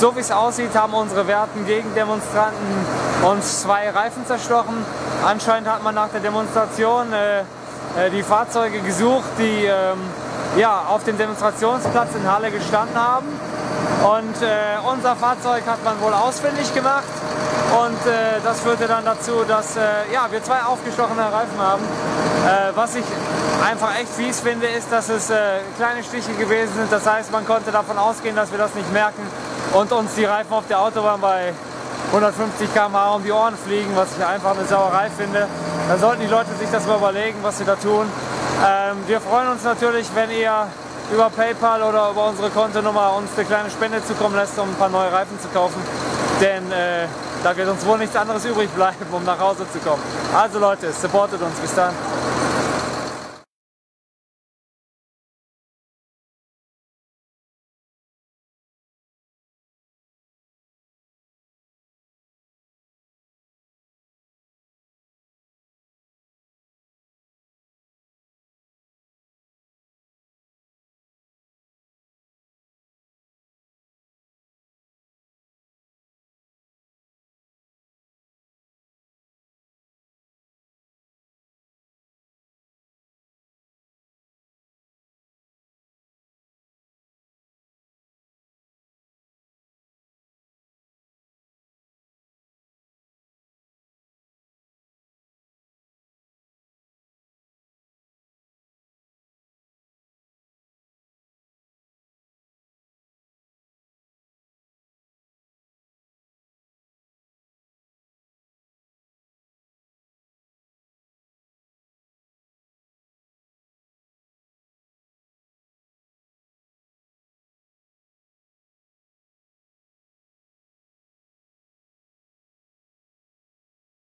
So wie es aussieht, haben unsere werten Gegendemonstranten uns zwei Reifen zerstochen. Anscheinend hat man nach der Demonstration äh, äh, die Fahrzeuge gesucht, die ähm, ja, auf dem Demonstrationsplatz in Halle gestanden haben. Und äh, unser Fahrzeug hat man wohl ausfindig gemacht und äh, das führte dann dazu, dass äh, ja, wir zwei aufgestochene Reifen haben. Äh, was ich einfach echt fies finde, ist, dass es äh, kleine Stiche gewesen sind. Das heißt, man konnte davon ausgehen, dass wir das nicht merken und uns die Reifen auf der Autobahn bei 150 km/h um die Ohren fliegen, was ich einfach eine Sauerei finde. Dann sollten die Leute sich das mal überlegen, was sie da tun. Ähm, wir freuen uns natürlich, wenn ihr über PayPal oder über unsere Kontonummer uns eine kleine Spende zukommen lässt, um ein paar neue Reifen zu kaufen. Denn äh, da wird uns wohl nichts anderes übrig bleiben, um nach Hause zu kommen. Also Leute, supportet uns. Bis dann.